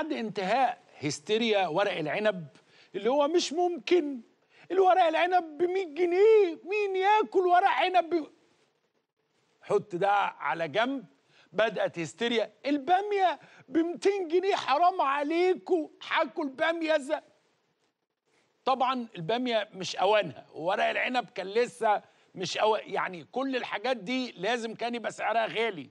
بعد انتهاء هستيريا ورق العنب اللي هو مش ممكن. الورق العنب ب 100 جنيه مين ياكل ورق عنب ب... حط ده على جنب. بدأت هستيريا. البامية ب 200 جنيه حرام عليكم هاكل بامية زي طبعا البامية مش أوانها. وورق العنب كان لسه مش أو... يعني كل الحاجات دي لازم كان يبقى سعرها غالي.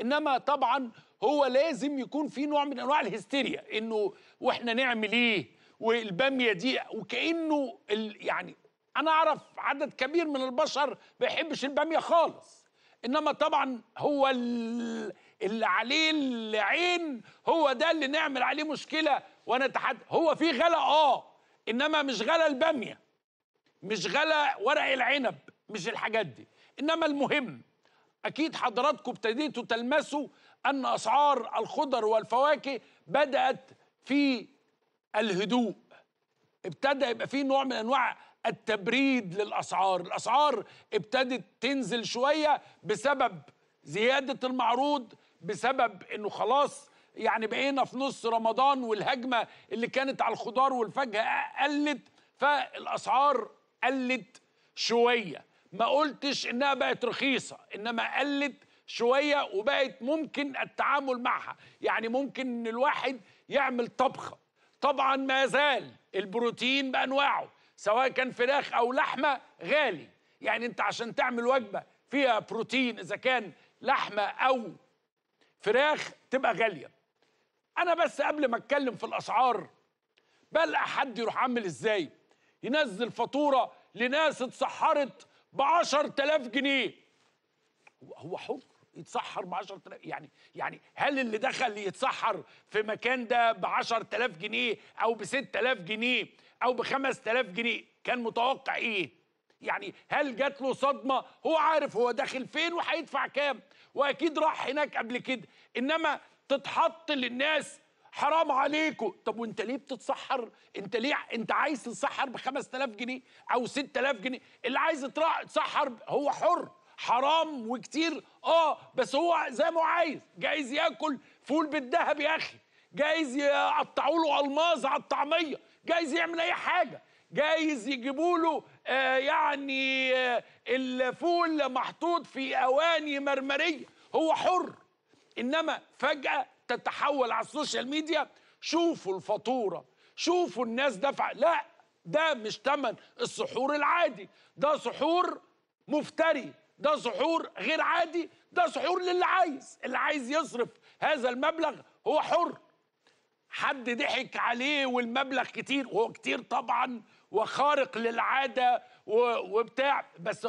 انما طبعا هو لازم يكون في نوع من أنواع الهستيريا إنه وإحنا نعمل إيه والبامية دي وكأنه يعني أنا أعرف عدد كبير من البشر ما يحبش البامية خالص. إنما طبعا هو ال- اللي عليه العين هو ده اللي نعمل عليه مشكلة ونتحدى هو في غلا آه إنما مش غلا البامية مش غلا ورق العنب مش الحاجات دي. إنما المهم أكيد حضراتكم ابتديتوا تلمسوا أن أسعار الخضر والفواكه بدأت في الهدوء. ابتدى يبقى في نوع من أنواع التبريد للأسعار. الأسعار ابتدت تنزل شوية بسبب زيادة المعروض بسبب إنه خلاص يعني بقينا في نص رمضان والهجمة اللي كانت على الخضار والفاكهة قلت فالأسعار قلت شوية. ما قلتش إنها بقت رخيصة إنما قلت شوية وبقت ممكن التعامل معها. يعني ممكن إن الواحد يعمل طبخة. طبعا ما زال البروتين بأنواعه سواء كان فراخ أو لحمة غالي. يعني أنت عشان تعمل وجبة فيها بروتين إذا كان لحمة أو فراخ تبقى غالية. أنا بس قبل ما أتكلم في الأسعار بلقى حد يروح عامل إزاي؟ ينزل فاتورة لناس اتسحرت ب 10000 جنيه. هو- حر يتسحر ب 10000 يعني يعني هل اللي دخل يتسحر في مكان ده ب 10000 جنيه أو ب 6000 جنيه أو ب 5000 جنيه؟ كان متوقع إيه؟ يعني هل جات له صدمة؟ هو عارف هو داخل فين وهيدفع كام وأكيد راح هناك قبل كده. إنما تتحط للناس حرام عليكم طب وانت ليه بتتسحر؟ انت ليه انت عايز تتسحر ب 5000 جنيه أو 6000 جنيه؟ اللي عايز يتسحر هو حر حرام وكتير. آه بس هو زي ما عايز. جايز ياكل فول بالذهب يا أخي. جايز يقطعوا له ألماظ على الطعمية. جايز يعمل أي حاجة. جايز يجيبوا له آه يعني آه الفول محطوط في أواني مرمرية. هو حر. إنما فجأة تتحول على ال social media شوفوا الفاتورة شوفوا الناس دفع لا ده مش تمن السحور العادي. ده سحور مفتري ده سحور غير عادي ده سحور للي عايز. اللي عايز يصرف هذا المبلغ هو حر. حد ضحك عليه والمبلغ كتير وهو كتير طبعا وخارق للعادة وبتاع بس